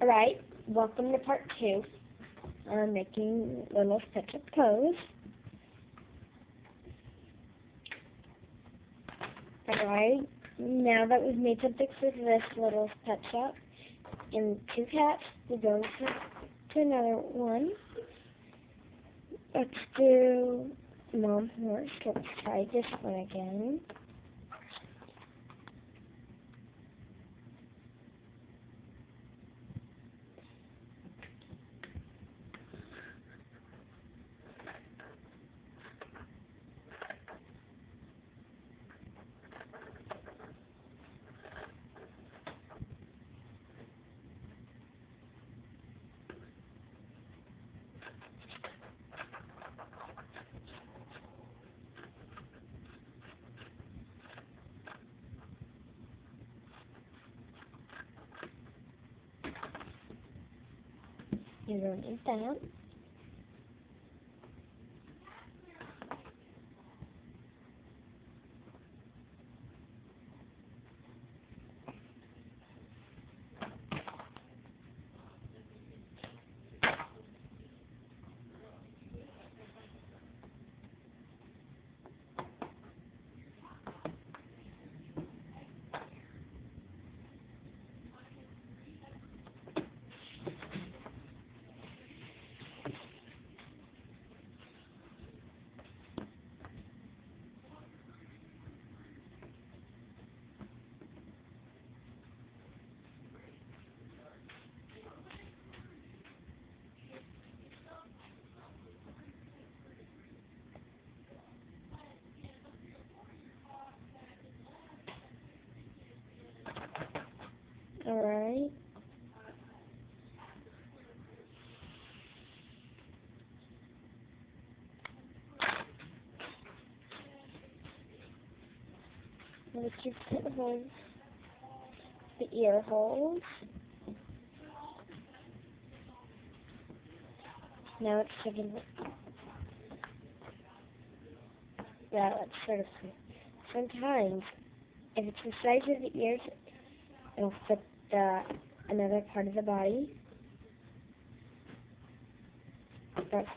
Alright, welcome to part two. I'm making Little's Picture Pose. Alright, now that we've made something for this little pet shop and two cats, we're going to, to another one. Let's do Mom Horse. Let's try this one again. You don't need that. Let's just put holes, the ear holes. Now it's taking yeah, let's sort of sometimes if it's the size of the ears it'll fit the another part of the body. That's.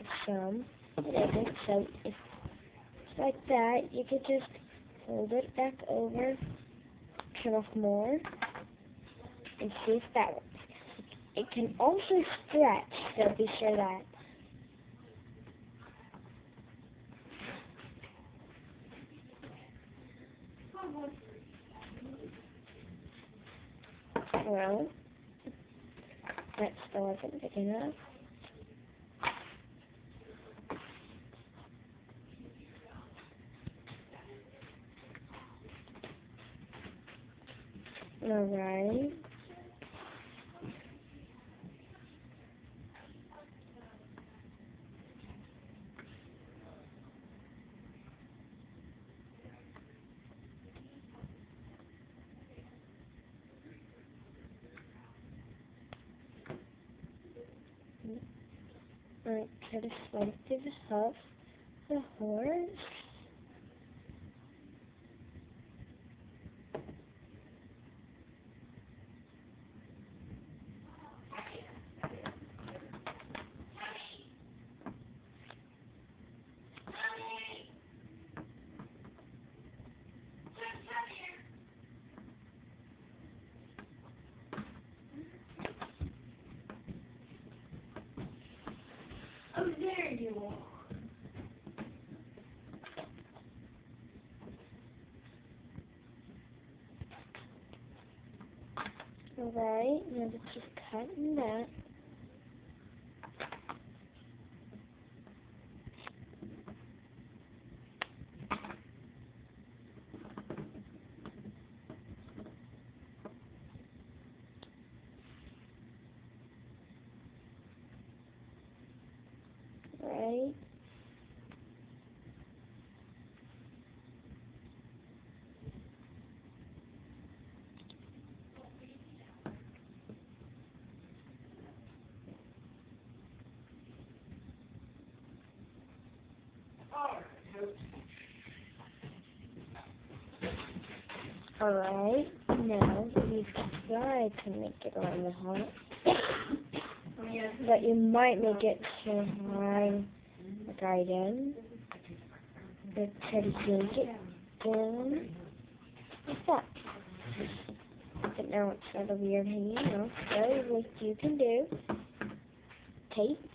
It isn't. So if like that, you could just fold it back over, trim off more, and see if that works. It can also stretch, so be sure that. Well, that still isn't big enough. Alright. Through the hoof, the horse. Oh, there you are. Alright, now just cutting that. Right. Alright, now we try to make it around the heart. but you might make it to high right in. But try to yank it like that. But now it's got a weird hanging off. So what you can do, tape.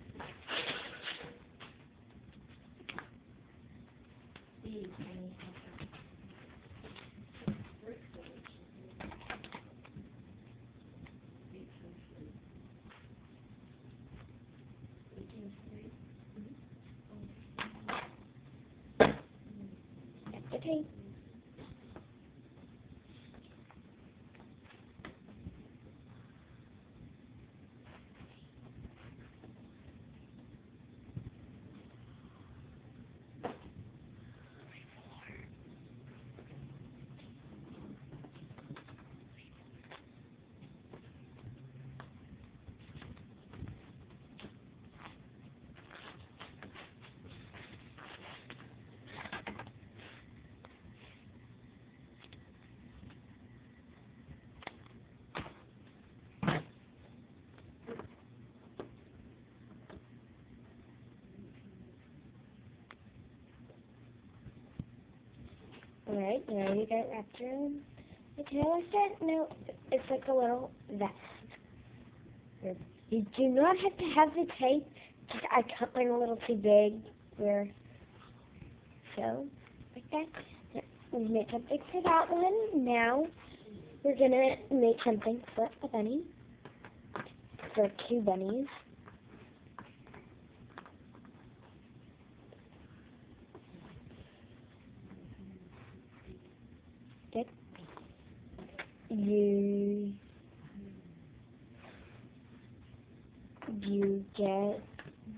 That's the tape. Alright, now you got around the tail like that. No, it's like a little vest. You do not have to have the tape. Just I cut mine a little too big. Where so like that. We made something for that one. Now we're gonna make something for a bunny. For two bunnies. Good. You you get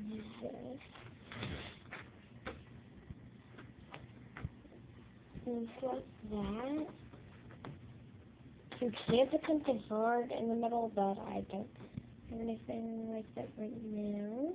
this. Things like that. You can't something hard in the middle, but I don't have anything like that right now.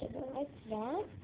Did it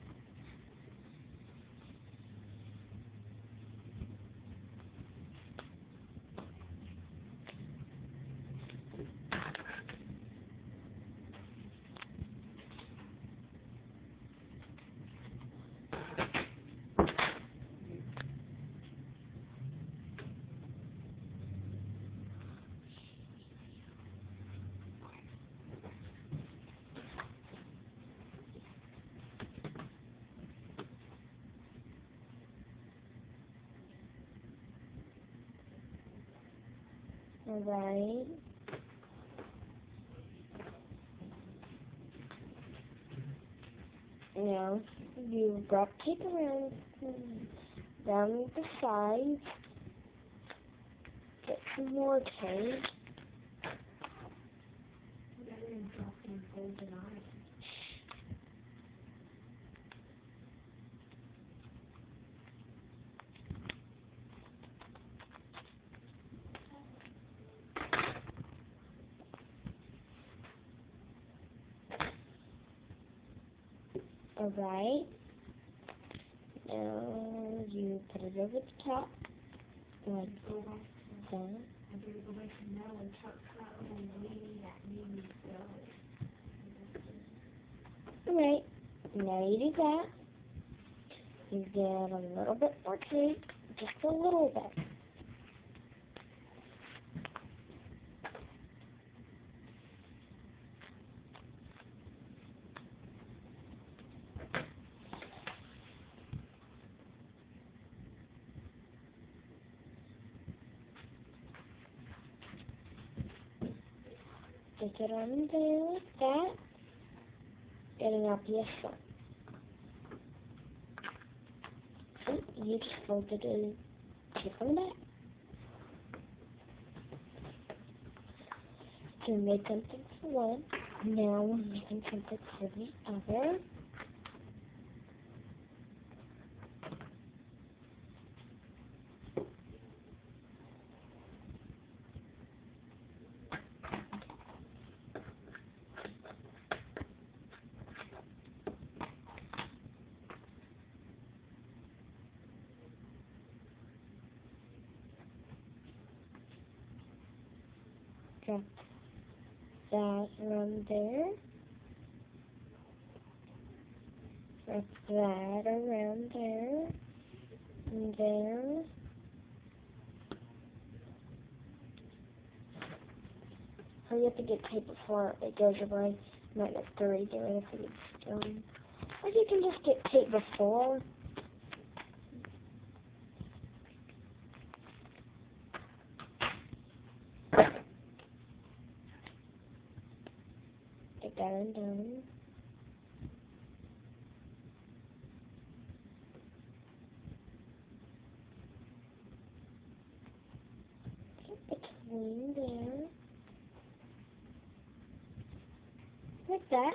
Alright. Now, you wrap tape around, down the sides. Get some more tape. Alright. Now you put it over the top. Like that. Alright. Now you do that. You get a little bit more tape. Just a little bit. It on there like that. Up your front. See, you just folded it tip on. So we made something for one. Now we're making something for the other. That around there. Wrap that around there. And there. Hurry up and get tape before it goes away. Might have to redo it's done. Or you can just get tape before. Get between there. Like that.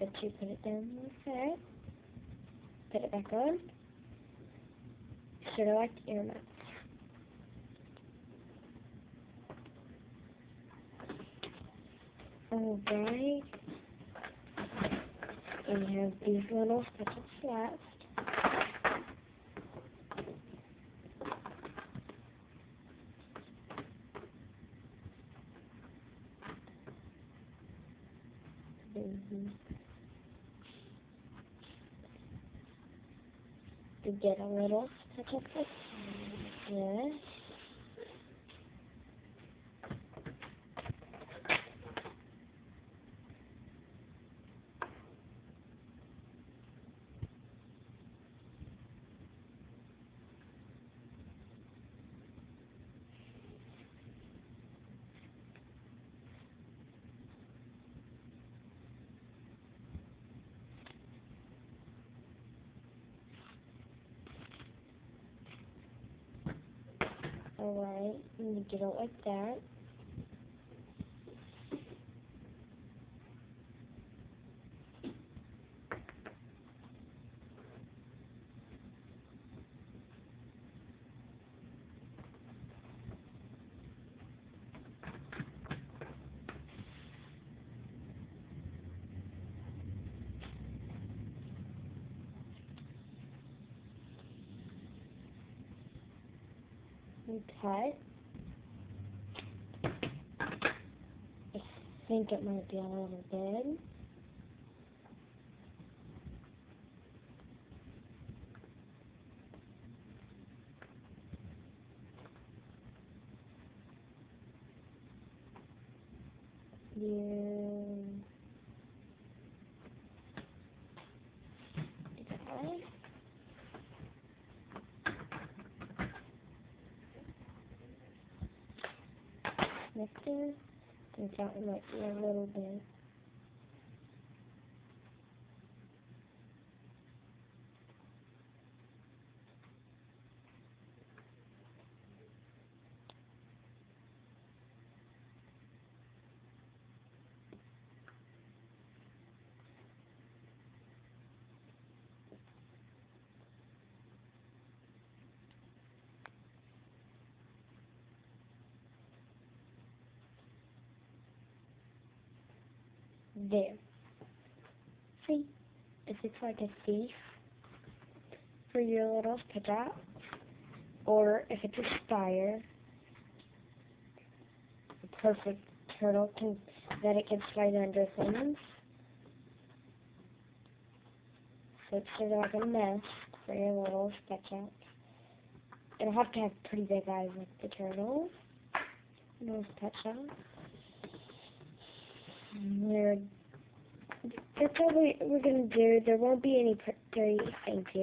That you put it down put it back on. Sort of like earmuffs. Alright. And you have these little special slats. To get a little up like this. You get it like that. Cut. I think it might be a little big. You okay. Think that one might be a little bit. There. See? If it's like a thief for your little cutout, or if it's a spire, a perfect turtle can that it can slide under things. So it's sort of like a mask for your little sketch out. It'll have to have pretty big eyes like the turtle. Sketch out. We're that's all we, we're gonna do. There won't be any. Pr- three. Thank you.